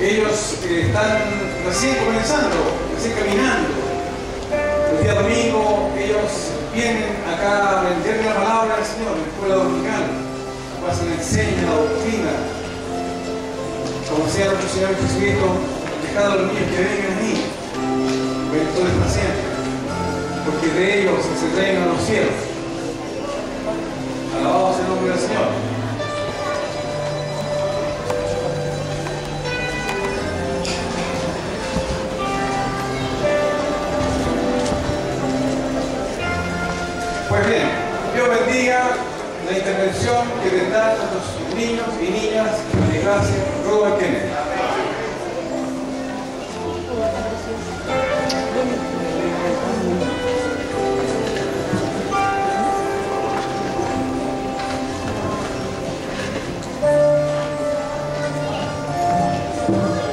están recién comenzando, recién caminando. El día domingo ellos vienen acá a vender la palabra del Señor en la escuela dominical, pasan enseña la doctrina. Como decía nuestro Señor Jesucristo, dejad a los niños que vengan a mí, ven porque de ellos se traen a los cielos. Pues bien, Dios bendiga la intervención que tendrán nuestros niños y niñas de la iglesia Robert Kennedy. Thank